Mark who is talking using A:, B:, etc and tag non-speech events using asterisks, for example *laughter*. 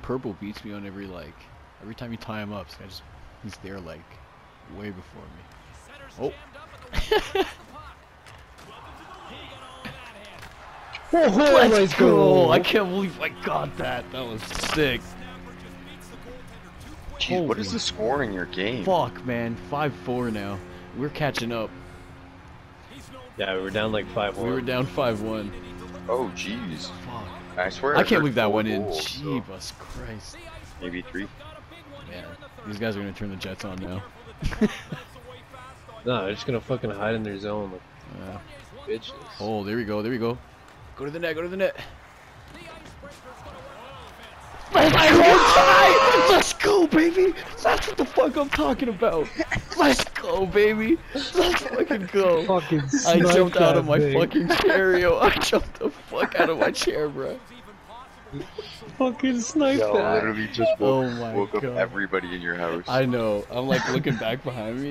A: Purple beats me on every like every time you tie him up. So I just he's there like way before me. Oh. *laughs*
B: Oh, *laughs*
A: Let's go! I can't believe I got that. That was sick.
C: Jeez, what is the score in your game?
A: Fuck, man. 5-4 now. We're catching up.
B: Yeah, we were down like 5-1.
A: We were down 5-1.
C: Oh, jeez.
A: Fuck.
C: I swear.
A: I can't
C: heard
A: believe that
C: four
A: went in.
C: goals, so
A: Christ.
C: Maybe three.
A: Man, these guys are gonna turn the Jets on now. *laughs*
B: No, they're just gonna fucking hide in their zone like
A: Yeah.
B: bitches.
A: Oh, there we go. There we go. Go to the net. Go to the net. Oh Let's go, baby. That's what the fuck I'm talking about. Let's go, baby. Let's fucking go.
B: Fucking
A: I jumped out of my
B: thing.
A: fucking chair, yo. I jumped the fuck out of my chair, bro.
B: fucking snipe
C: Yo,
B: that.
C: literally just woke,
A: Oh my
C: woke up everybody in your house.
A: I know. I'm like looking back behind me.